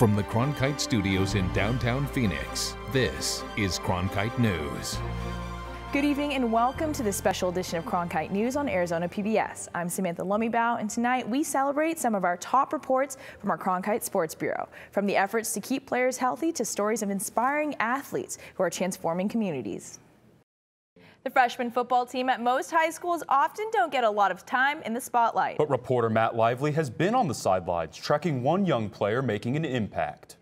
From the Cronkite Studios in downtown Phoenix, this is Cronkite News. Good evening and welcome to this special edition of Cronkite News on Arizona PBS. I'm Samantha Lummibow and tonight we celebrate some of our top reports from our Cronkite Sports Bureau. From the efforts to keep players healthy to stories of inspiring athletes who are transforming communities. The freshman football team at most high schools often don't get a lot of time in the spotlight. But reporter Matt Lively has been on the sidelines, tracking one young player making an impact.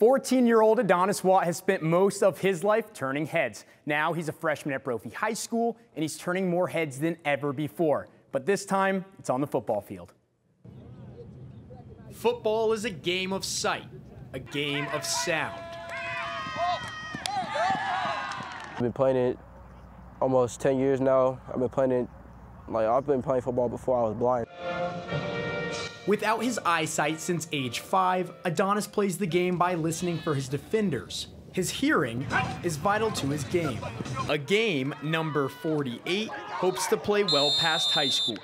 14-year-old Adonis Watt has spent most of his life turning heads. Now he's a freshman at Brophy High School, and he's turning more heads than ever before. But this time, it's on the football field. Football is a game of sight, a game of sound. I've been playing it almost 10 years now. I've been playing it, like I've been playing football before I was blind. Without his eyesight since age five, Adonis plays the game by listening for his defenders. His hearing is vital to his game. A game number 48 hopes to play well past high school.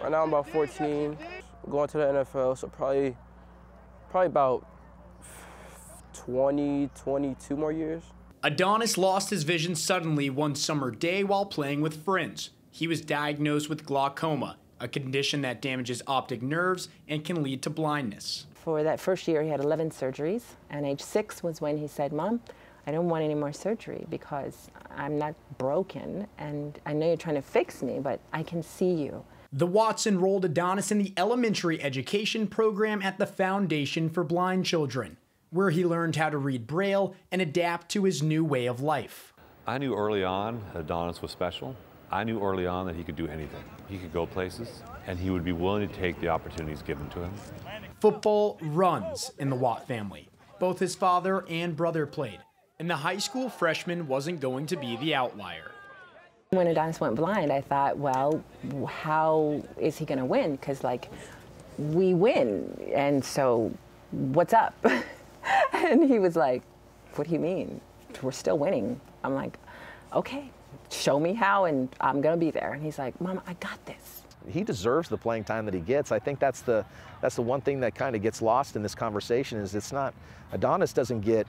Right now I'm about 14, going to the NFL, so probably, probably about 20, 22 more years. Adonis lost his vision suddenly one summer day while playing with friends. He was diagnosed with glaucoma, a condition that damages optic nerves and can lead to blindness. For that first year, he had 11 surgeries, and age six was when he said, Mom, I don't want any more surgery because I'm not broken, and I know you're trying to fix me, but I can see you. The Watts enrolled Adonis in the elementary education program at the Foundation for Blind Children, where he learned how to read Braille and adapt to his new way of life. I knew early on Adonis was special. I knew early on that he could do anything. He could go places, and he would be willing to take the opportunities given to him. Football runs in the Watt family. Both his father and brother played, and the high school freshman wasn't going to be the outlier. When Adonis went blind, I thought, well, how is he going to win? Because, like, we win, and so what's up? and he was like, what do you mean? We're still winning. I'm like, okay, show me how and I'm going to be there. And he's like, Mom, I got this. He deserves the playing time that he gets. I think that's the that's the one thing that kind of gets lost in this conversation is it's not Adonis doesn't get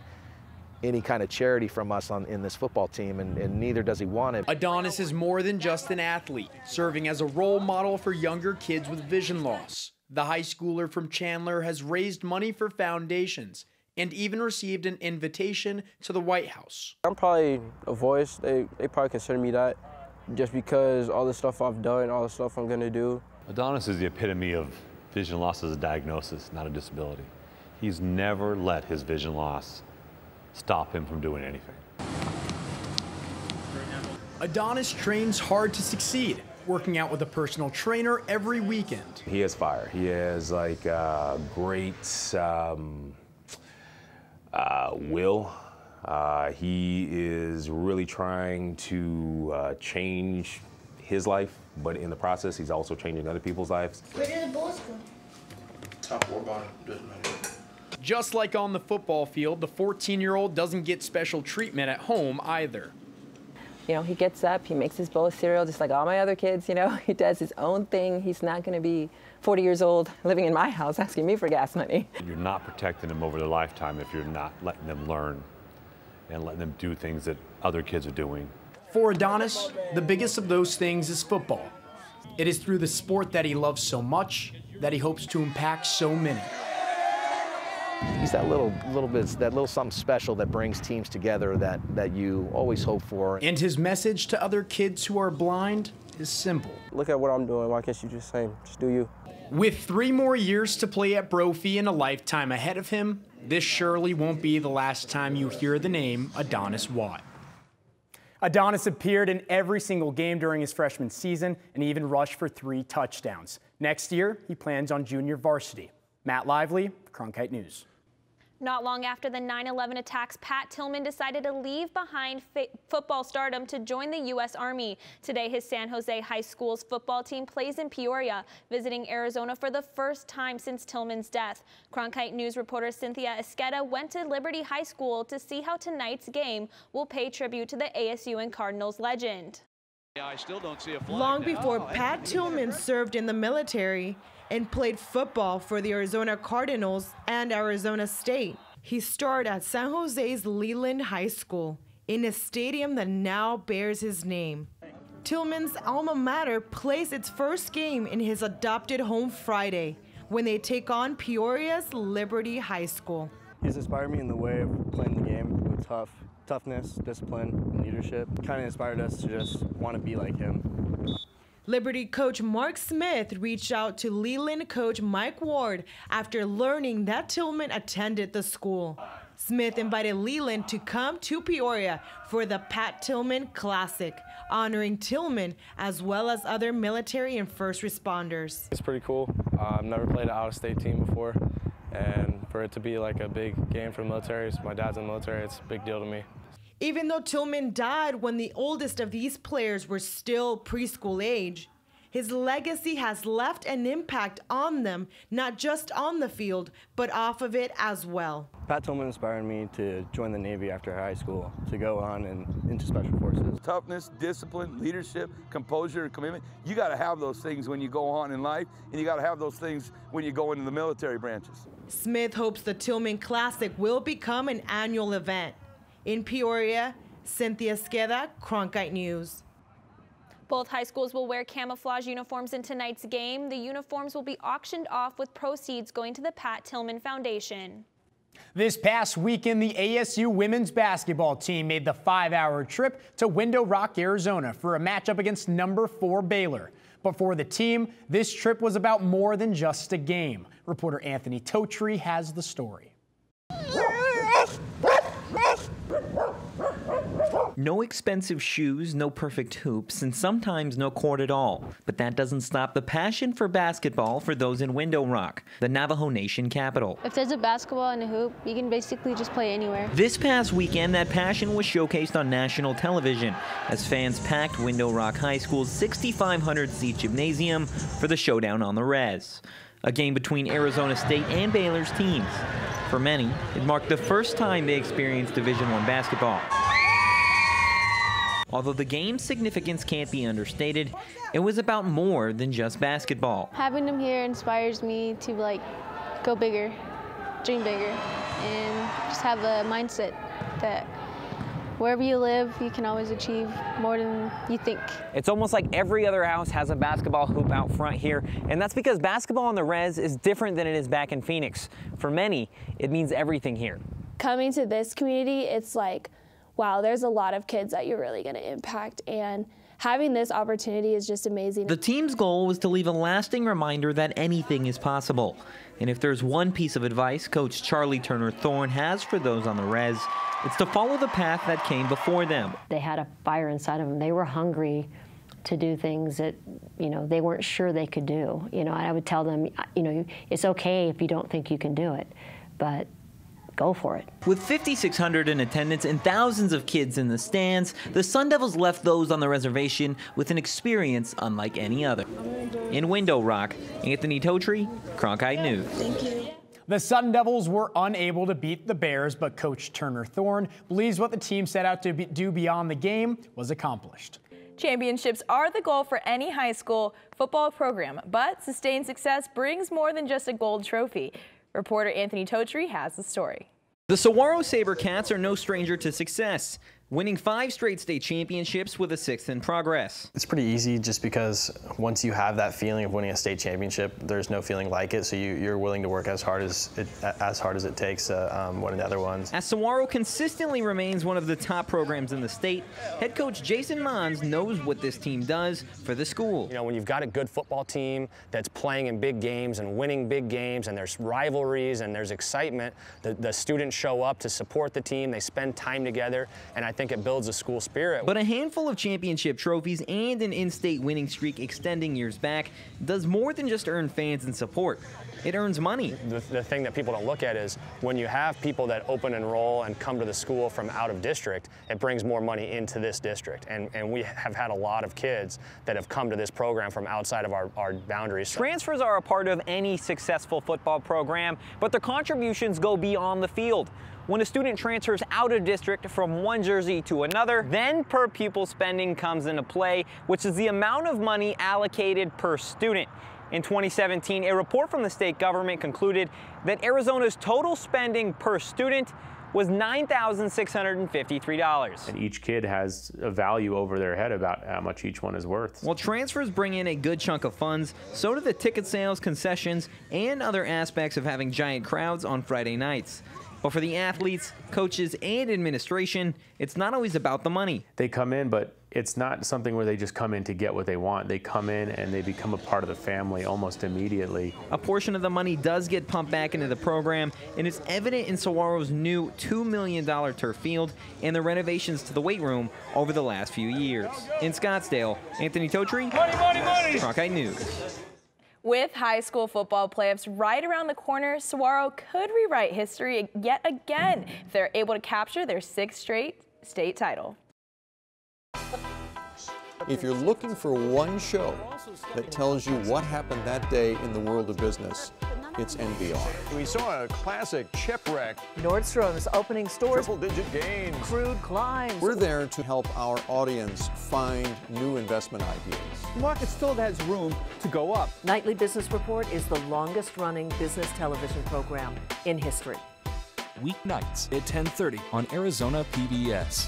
any kind of charity from us on in this football team and, and neither does he want it. Adonis is more than just an athlete, serving as a role model for younger kids with vision loss. The high schooler from Chandler has raised money for foundations and even received an invitation to the White House. I'm probably a voice. They, they probably consider me that just because all the stuff I've done, all the stuff I'm going to do. Adonis is the epitome of vision loss as a diagnosis, not a disability. He's never let his vision loss stop him from doing anything. Adonis trains hard to succeed, working out with a personal trainer every weekend. He has fire. He has like uh, great um, uh, will. Uh, he is really trying to uh, change his life, but in the process, he's also changing other people's lives. Where did the bullets go? Top or bottom, doesn't matter. Just like on the football field, the 14-year-old doesn't get special treatment at home either. You know, he gets up, he makes his bowl of cereal just like all my other kids, you know. He does his own thing. He's not going to be 40 years old living in my house asking me for gas money. You're not protecting them over their lifetime if you're not letting them learn and letting them do things that other kids are doing. For Adonis, the biggest of those things is football. It is through the sport that he loves so much that he hopes to impact so many. He's that little, little bit, that little something special that brings teams together that, that you always hope for. And his message to other kids who are blind is simple. Look at what I'm doing. Why can't you just say, just do you? With three more years to play at Brophy and a lifetime ahead of him, this surely won't be the last time you hear the name Adonis Watt. Adonis appeared in every single game during his freshman season and even rushed for three touchdowns. Next year, he plans on junior varsity. Matt Lively, Cronkite News. Not long after the 9-11 attacks, Pat Tillman decided to leave behind football stardom to join the U.S. Army. Today, his San Jose High School's football team plays in Peoria, visiting Arizona for the first time since Tillman's death. Cronkite News reporter Cynthia Esqueda went to Liberty High School to see how tonight's game will pay tribute to the ASU and Cardinals legend. I still don't see a flag Long now. before Oh, Pat Tillman served in the military and played football for the Arizona Cardinals and Arizona State, he starred at San Jose's Leland High School in a stadium that now bears his name. Tillman's alma mater plays its first game in his adopted home Friday when they take on Peoria's Liberty High School. He's inspired me in the way of playing the game with tough, toughness, discipline, and leadership. Kind of inspired us to just want to be like him. Liberty coach Mark Smith reached out to Leland coach Mike Ward after learning that Tillman attended the school. Smith invited Leland to come to Peoria for the Pat Tillman Classic, honoring Tillman as well as other military and first responders. It's pretty cool. Uh, I've never played an out-of-state team before, and for it to be like a big game for the military, my dad's in the military, it's a big deal to me. Even though Tillman died when the oldest of these players were still preschool age, his legacy has left an impact on them, not just on the field, but off of it as well. Pat Tillman inspired me to join the Navy after high school, to go on and into Special Forces. Toughness, discipline, leadership, composure, and commitment. You got to have those things when you go on in life, and you got to have those things when you go into the military branches. Smith hopes the Tillman Classic will become an annual event. In Peoria, Cynthia Esqueda, Cronkite News. Both high schools will wear camouflage uniforms in tonight's game. The uniforms will be auctioned off with proceeds going to the Pat Tillman Foundation. This past weekend, the ASU women's basketball team made the five hour trip to Window Rock, Arizona for a matchup against number four Baylor. But for the team, this trip was about more than just a game. Reporter Anthony Totri has the story. No expensive shoes, no perfect hoops, and sometimes no court at all. But that doesn't stop the passion for basketball for those in Window Rock, the Navajo Nation capital. If there's a basketball and a hoop, you can basically just play anywhere. This past weekend, that passion was showcased on national television as fans packed Window Rock High School's 6,500 seat gymnasium for the showdown on the res. A game between Arizona State and Baylor's teams. For many, it marked the first time they experienced Division One basketball. Although the game's significance can't be understated, it was about more than just basketball. Having them here inspires me to like go bigger, dream bigger, and just have a mindset that wherever you live, you can always achieve more than you think. It's almost like every other house has a basketball hoop out front here, and that's because basketball on the res is different than it is back in Phoenix. For many, it means everything here. Coming to this community, it's like, wow, there's a lot of kids that you're really going to impact, and having this opportunity is just amazing. The team's goal was to leave a lasting reminder that anything is possible. And if there's one piece of advice Coach Charli Turner Thorne has for those on the res, it's to follow the path that came before them. They had a fire inside of them. They were hungry to do things that, you know, they weren't sure they could do. You know, I would tell them, you know, it's okay if you don't think you can do it, but go for it. With 5,600 in attendance and thousands of kids in the stands, the Sun Devils left those on the reservation with an experience unlike any other. In Window Rock, Anthony Totri, Cronkite News. Thank you. The Sun Devils were unable to beat the Bears, but Coach Turner Thorne believes what the team set out to be, do beyond the game was accomplished. Championships are the goal for any high school football program, but sustained success brings more than just a gold trophy. Reporter Anthony Totri has the story. The Saguaro SaberCats are no stranger to success, winning five straight state championships with a sixth in progress. It's pretty easy just because once you have that feeling of winning a state championship, there's no feeling like it, so you, are willing to work as hard as it, as hard as it takes to um, win the other ones. As Saguaro consistently remains one of the top programs in the state, head coach Jason Mohns knows what this team does for the school. You know, when you've got a good football team that's playing in big games and winning big games, and there's rivalries and there's excitement, the, the students show up to support the team, they spend time together, and I think it builds a school spirit. But a handful of championship trophies and an in-state winning streak extending years back does more than just earn fans and support. It earns money. The, the, thing that people don't look at is when you have people that open enroll and come to the school from out of district, it brings more money into this district. And, and we have had a lot of kids that have come to this program from outside of our, our boundaries. Transfers are a part of any successful football program, but their contributions go beyond the field. When a student transfers out of district from one jersey to another. Then per pupil spending comes into play, which is the amount of money allocated per student. In 2017, a report from the state government concluded that Arizona's total spending per student was $9,653. And each kid has a value over their head about how much each one is worth. While transfers bring in a good chunk of funds, so do the ticket sales, concessions, and other aspects of having giant crowds on Friday nights. But for the athletes, coaches, and administration, it's not always about the money. They come in, but it's not something where they just come in to get what they want. They come in and they become a part of the family almost immediately. A portion of the money does get pumped back into the program, and it's evident in Saguaro's new $2 million turf field and the renovations to the weight room over the last few years. In Scottsdale, Anthony Totri, money, money, money. Cronkite News. With high school football playoffs right around the corner, Saguaro could rewrite history yet again if they're able to capture their sixth straight state title. If you're looking for one show that tells you what happened that day in the world of business, it's NBR. We saw a classic shipwreck. Nordstrom's opening stores. Triple-digit gains. Crude climbs. We're there to help our audience find new investment ideas. The market still has room to go up. Nightly Business Report is the longest running business television program in history. Weeknights at 10:30 on Arizona PBS.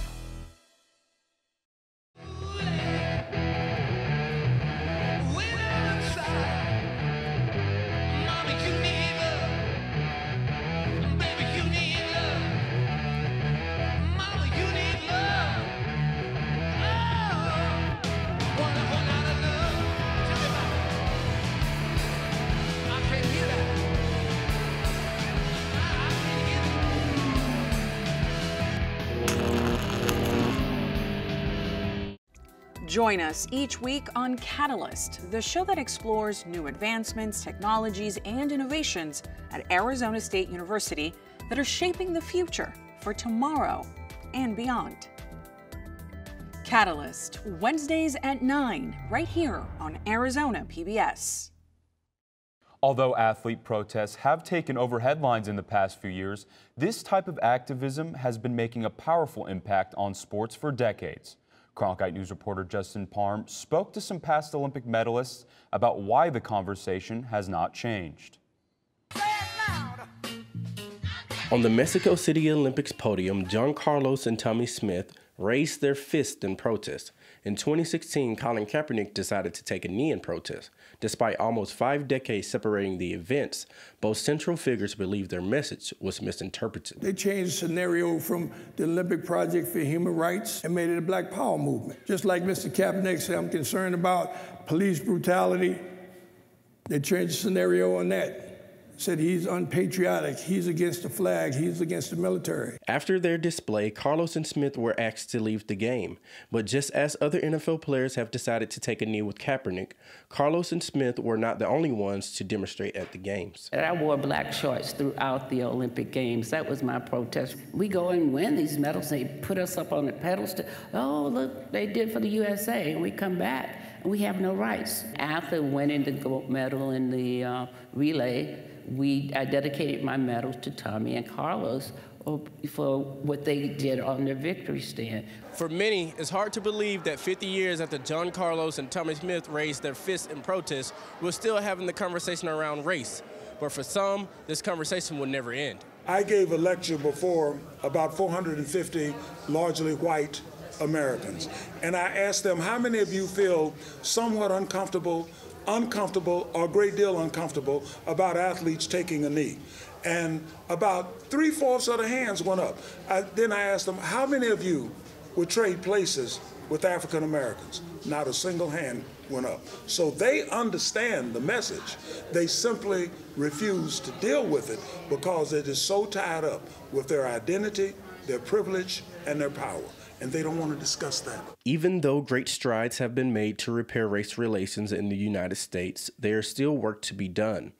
Join us each week on Catalyst, the show that explores new advancements, technologies, and innovations at Arizona State University that are shaping the future for tomorrow and beyond. Catalyst, Wednesdays at 9, right here on Arizona PBS. Although athlete protests have taken over headlines in the past few years, this type of activism has been making a powerful impact on sports for decades. Cronkite News reporter Justin Parham spoke to some past Olympic medalists about why the conversation has not changed. On the Mexico City Olympics podium, John Carlos and Tommie Smith raised their fist in protest. In 2016, Colin Kaepernick decided to take a knee in protest. Despite almost five decades separating the events, both central figures believe their message was misinterpreted. They changed the scenario from the Olympic Project for Human Rights and made it a Black Power movement. Just like Mr. Kaepernick said, I'm concerned about police brutality. They changed the scenario on that said he's unpatriotic, he's against the flag, he's against the military. After their display, Carlos and Smith were asked to leave the game. But just as other NFL players have decided to take a knee with Kaepernick, Carlos and Smith were not the only ones to demonstrate at the games. And I wore black shorts throughout the Olympic Games. That was my protest. We go and win these medals. They put us up on the pedestal. Oh, look, they did for the USA. And we come back and we have no rights. After winning the gold medal in the uh, relay, we, I dedicated my medals to Tommy and Carlos oh, for what they did on their victory stand. For many, it's hard to believe that 50 years after John Carlos and Tommie Smith raised their fists in protest, we're still having the conversation around race. But for some, this conversation will never end. I gave a lecture before about 450 largely white Americans, and I asked them, how many of you feel somewhat uncomfortable uncomfortable or a great deal uncomfortable about athletes taking a knee. And about three fourths of the hands went up. I, then I asked them, how many of you would trade places with African Americans? Not a single hand went up. So they understand the message. They simply refuse to deal with it because it is so tied up with their identity, their privilege, and their power and they don't want to discuss that. Even though great strides have been made to repair race relations in the United States, there is still work to be done.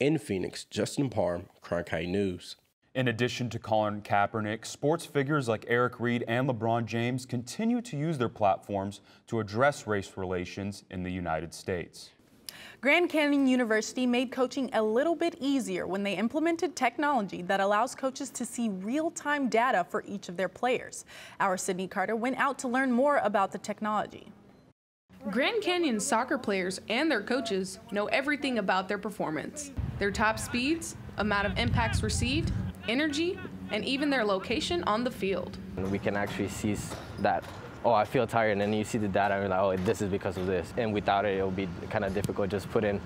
In Phoenix, Justin Parham, Cronkite News. In addition to Colin Kaepernick, sports figures like Eric Reid and LeBron James continue to use their platforms to address race relations in the United States. Grand Canyon University made coaching a little bit easier when they implemented technology that allows coaches to see real-time data for each of their players. Our Sydney Carter went out to learn more about the technology. Grand Canyon soccer players and their coaches know everything about their performance. Their top speeds, amount of impacts received, energy, and even their location on the field. We can actually see that oh, I feel tired, and then you see the data and you're like, oh, this is because of this. And without it, it'll be kind of difficult just put in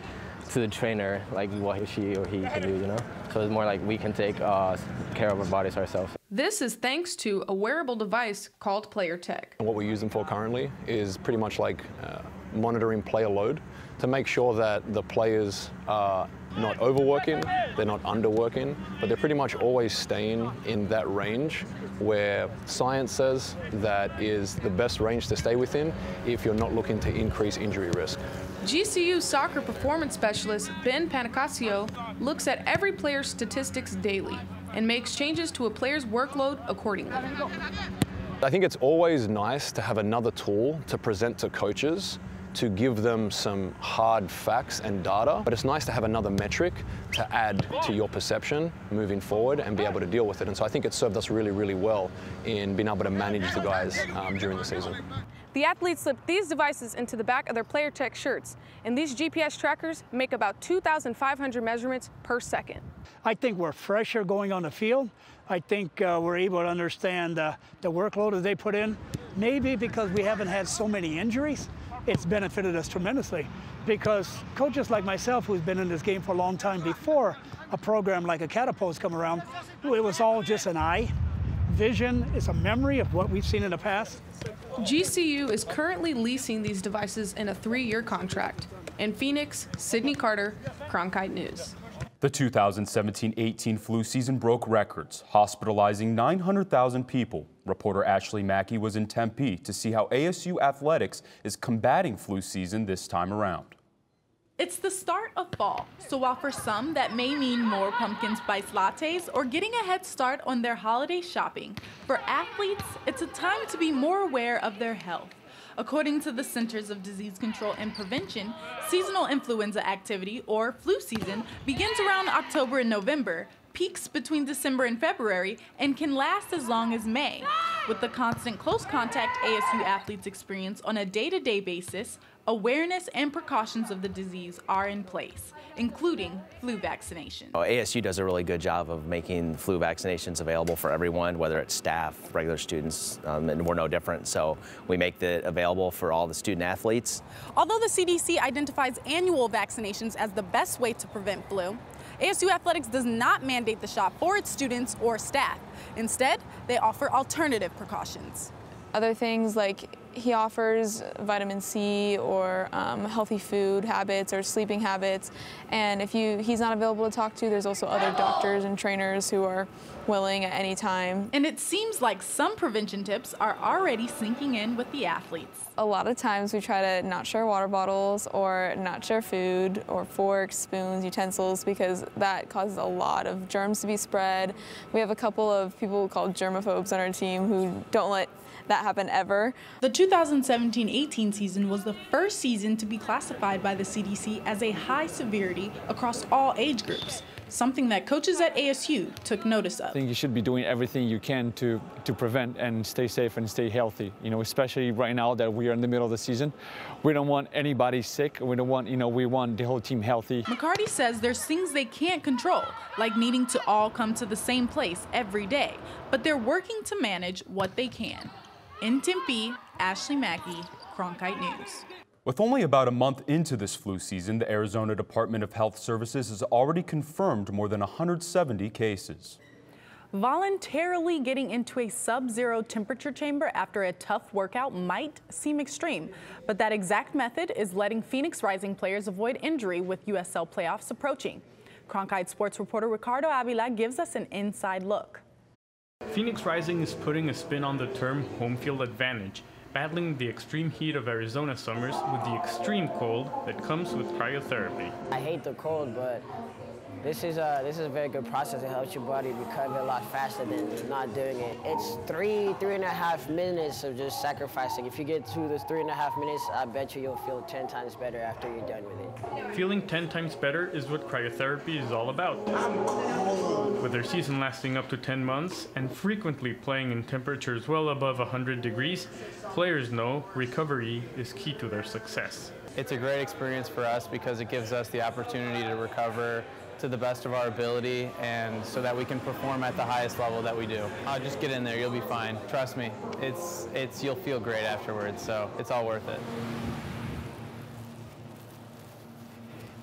to the trainer like what she or he can do, you know? So it's more like we can take uh, care of our bodies ourselves. This is thanks to a wearable device called PlayerTek. What we use them for currently is pretty much like uh, monitoring player load to make sure that the players are not overworking, they're not underworking, but they're pretty much always staying in that range where science says that is the best range to stay within if you're not looking to increase injury risk. GCU soccer performance specialist Ben Panicasio looks at every player's statistics daily and makes changes to a player's workload accordingly. I think it's always nice to have another tool to present to coaches to give them some hard facts and data, but it's nice to have another metric to add to your perception moving forward and be able to deal with it. And so I think it served us really, really well in being able to manage the guys um, during the season. The athletes slip these devices into the back of their PlayerTek shirts, and these GPS trackers make about 2,500 measurements per second. I think we're fresher going on the field. I think uh, we're able to understand uh, the workload that they put in. Maybe because we haven't had so many injuries, it's benefited us tremendously because coaches like myself who's been in this game for a long time before a program like a catapult come around, it was all just an eye. Vision is a memory of what we've seen in the past. GCU is currently leasing these devices in a three-year contract. In Phoenix, Sydney Carter, Cronkite News. The 2017-18 flu season broke records, hospitalizing 900,000 people. Reporter Ashley Mackey was in Tempe to see how ASU athletics is combating flu season this time around. It's the start of fall, so while for some that may mean more pumpkin spice lattes or getting a head start on their holiday shopping, for athletes, it's a time to be more aware of their health. According to the Centers of Disease Control and Prevention, seasonal influenza activity, or flu season, begins around October and November, peaks between December and February, and can last as long as May. With the constant close contact ASU athletes experience on a day to day basis, awareness and precautions of the disease are in place, including flu vaccination. Oh, ASU does a really good job of making flu vaccinations available for everyone, whether it's staff, regular students, um, and we're no different. So we make it available for all the student athletes. Although the CDC identifies annual vaccinations as the best way to prevent flu, ASU Athletics does not mandate the shot for its students or staff. Instead, they offer alternative precautions. Other things like he offers vitamin C or um, healthy food habits or sleeping habits. And if you he's not available to talk to, there's also other doctors and trainers who are willing at any time. And it seems like some prevention tips are already sinking in with the athletes. A lot of times we try to not share water bottles or not share food or forks, spoons, utensils because that causes a lot of germs to be spread. We have a couple of people called germaphobes on our team who don't let that happen ever. The 2017-18 season was the first season to be classified by the CDC as a high severity across all age groups something that coaches at ASU took notice of. I think you should be doing everything you can to, to prevent and stay safe and stay healthy. You know, especially right now that we are in the middle of the season. We don't want anybody sick. We don't want, you know, we want the whole team healthy. McCarty says there's things they can't control, like needing to all come to the same place every day, but they're working to manage what they can. In Tempe, Ashley Mackey, Cronkite News. With only about a month into this flu season, the Arizona Department of Health Services has already confirmed more than 170 cases. Voluntarily getting into a sub-zero temperature chamber after a tough workout might seem extreme, but that exact method is letting Phoenix Rising players avoid injury with USL playoffs approaching. Cronkite sports reporter Ricardo Avila gives us an inside look. Phoenix Rising is putting a spin on the term home field advantage, battling the extreme heat of Arizona summers with the extreme cold that comes with cryotherapy. I hate the cold, but This is a this is a very good process. It helps your body recover a lot faster than not doing it. It's three three and a half minutes of just sacrificing. If you get through those three and a half minutes, I bet you you'll feel ten times better after you're done with it. Feeling 10 times better is what cryotherapy is all about. With their season lasting up to 10 months and frequently playing in temperatures well above 100 degrees, players know recovery is key to their success. It's a great experience for us because it gives us the opportunity to recover to the best of our ability and so that we can perform at the highest level that we do. Uh, just get in there, you'll be fine. Trust me, it's, it's, you'll feel great afterwards, so it's all worth it.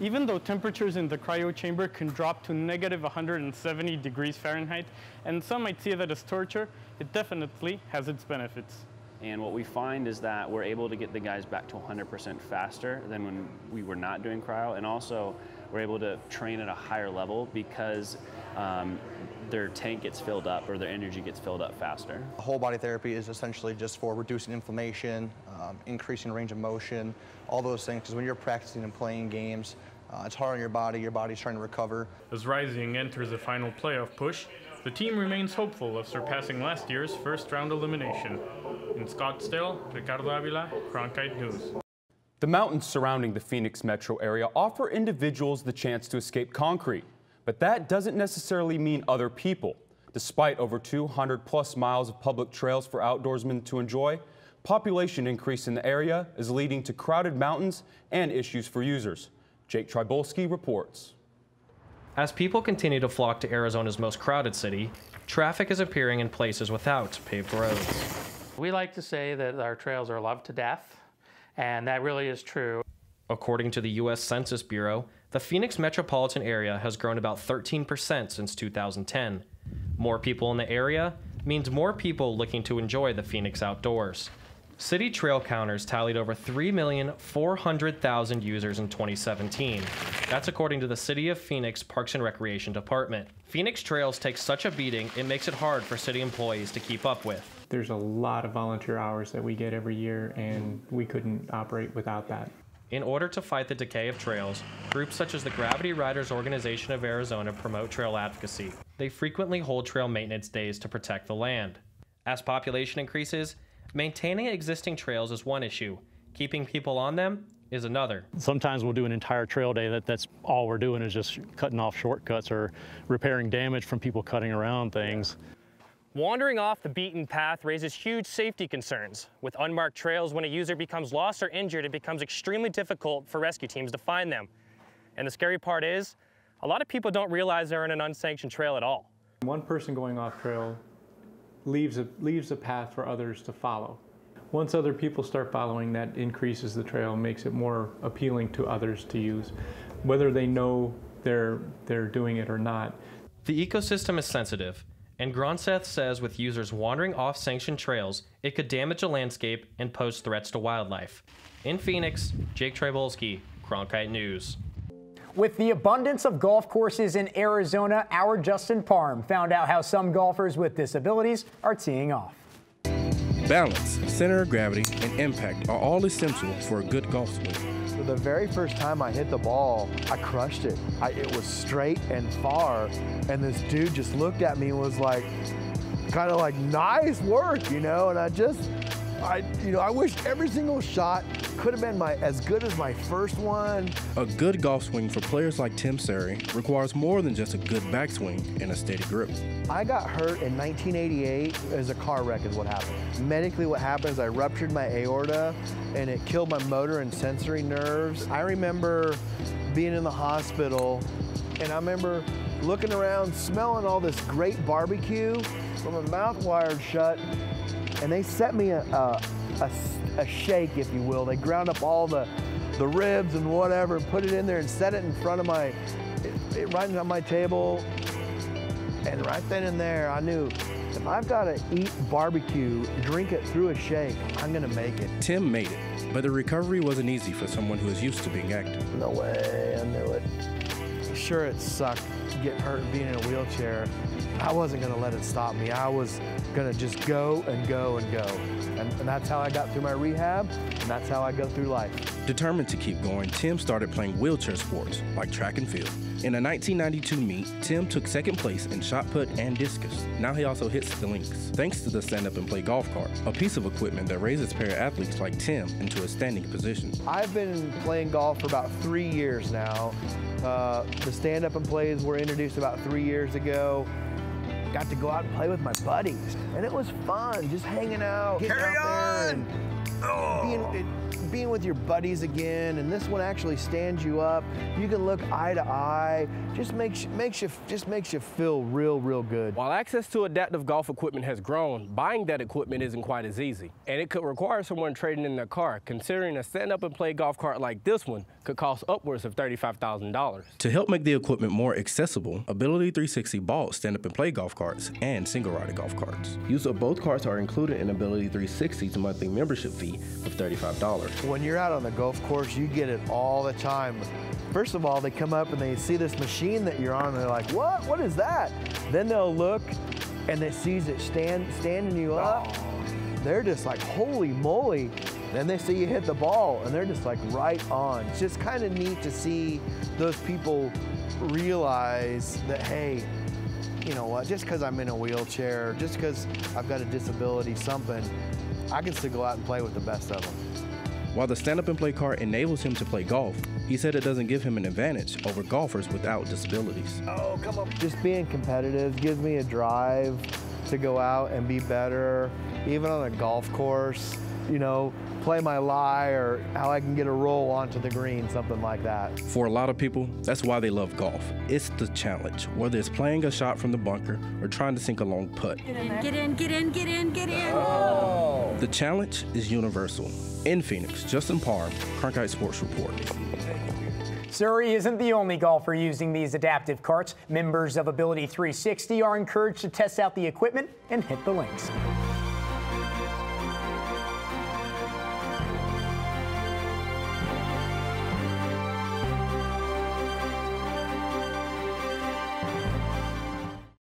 Even though temperatures in the cryo chamber can drop to negative 170 degrees Fahrenheit, and some might see that as torture, it definitely has its benefits. And what we find is that we're able to get the guys back to 100% faster than when we were not doing cryo. And also, we're able to train at a higher level because um, their tank gets filled up or their energy gets filled up faster. Whole body therapy is essentially just for reducing inflammation, um, increasing range of motion, all those things. Because when you're practicing and playing games, uh, it's hard on your body, your body's trying to recover. As Rising enters the final playoff push, the team remains hopeful of surpassing last year's first round elimination. In Scottsdale, Ricardo Avila, Cronkite News. The mountains surrounding the Phoenix metro area offer individuals the chance to escape concrete, but that doesn't necessarily mean other people. Despite over 200 plus miles of public trails for outdoorsmen to enjoy, population increase in the area is leading to crowded mountains and issues for users. Jake Trybulski reports. As people continue to flock to Arizona's most crowded city, traffic is appearing in places without paved roads. We like to say that our trails are loved to death, and that really is true. According to the U.S. Census Bureau, the Phoenix metropolitan area has grown about 13% since 2010. More people in the area means more people looking to enjoy the Phoenix outdoors. City trail counters tallied over 3,400,000 users in 2017. That's according to the City of Phoenix Parks and Recreation Department. Phoenix trails take such a beating, it makes it hard for city employees to keep up with. There's a lot of volunteer hours that we get every year, and we couldn't operate without that. In order to fight the decay of trails, groups such as the Gravity Riders Organization of Arizona promote trail advocacy. They frequently hold trail maintenance days to protect the land. As population increases, maintaining existing trails is one issue. Keeping people on them is another. Sometimes we'll do an entire trail day that that's all we're doing is just cutting off shortcuts or repairing damage from people cutting around things. Wandering off the beaten path raises huge safety concerns. With unmarked trails, when a user becomes lost or injured, it becomes extremely difficult for rescue teams to find them. And the scary part is, a lot of people don't realize they're in an unsanctioned trail at all. One person going off trail leaves a, leaves a path for others to follow. Once other people start following, that increases the trail, makes it more appealing to others to use, whether they know they're, they're doing it or not. The ecosystem is sensitive, and Gronseth says with users wandering off sanctioned trails, it could damage a landscape and pose threats to wildlife. In Phoenix, Jake Trybulski, Cronkite News. With the abundance of golf courses in Arizona, our Justin Parham found out how some golfers with disabilities are teeing off. Balance, center of gravity, and impact are all essential for a good golf swing. So the very first time I hit the ball, I crushed it. I, it was straight and far, and this dude just looked at me and was like, kind of like, nice work, you know? And I just, I, you know, I wish every single shot could have been my as good as my first one. A good golf swing for players like Tim Sari requires more than just a good backswing and a steady grip. I got hurt in 1988 as a car wreck is what happened. Medically what happened is I ruptured my aorta and it killed my motor and sensory nerves. I remember being in the hospital and I remember looking around, smelling all this great barbecue, but my mouth wired shut and they set me a, a, a, a, shake, if you will. They ground up all the, the ribs and whatever, and put it in there and set it in front of my, it, it, right on my table. And right then and there, I knew if I've got to eat barbecue, drink it through a shake, I'm going to make it. Tim made it, but the recovery wasn't easy for someone who is used to being active. No way, I knew it. Sure, it sucked getting hurt and being in a wheelchair. I wasn't going to let it stop me. I was going to just go and go and go. And, and that's how I got through my rehab, and that's how I go through life. Determined to keep going, Tim started playing wheelchair sports like track and field. In a 1992 meet, Tim took second place in shot put and discus. Now he also hits the links, thanks to the stand up and play golf cart, a piece of equipment that raises para athletes like Tim into a standing position. I've been playing golf for about three years now. Uh, the stand up and plays were introduced about three years ago. Got to go out and play with my buddies, and it was fun just hanging out, Carry out there and being, being with your buddies again. And this one actually stands you up. You can look eye to eye. Just makes you, makes you just makes you feel real, real good. While access to adaptive golf equipment has grown, buying that equipment isn't quite as easy. And it could require someone trading in their car, considering a stand up and play golf cart like this one could cost upwards of $35,000. To help make the equipment more accessible, Ability 360 bought stand up and play golf carts and single rider golf carts. Use of both carts are included in Ability 360's monthly membership fee of $35. When you're out on the golf course, you get it all the time. First of all, they come up and they see this machine that you're on, and they're like, "What? What is that?" Then they'll look, and they sees it stand standing you up. They're just like, "Holy moly!" Then they see you hit the ball, and they're just like right on. It's just kind of neat to see those people realize that, hey, you know what? Just because I'm in a wheelchair, just because I've got a disability, something, I can still go out and play with the best of them. While the stand up and play cart enables him to play golf, he said it doesn't give him an advantage over golfers without disabilities. Oh, come on. Just being competitive gives me a drive to go out and be better, even on a golf course, you know, play my lie or how I can get a roll onto the green, something like that. For a lot of people, that's why they love golf. It's the challenge, whether it's playing a shot from the bunker or trying to sink a long putt. Get in, get in, get in, get in, get in. Oh. The challenge is universal. In Phoenix, Justin Parham, Cronkite Sports Report. Surrey isn't the only golfer using these adaptive carts. Members of Ability 360 are encouraged to test out the equipment and hit the links.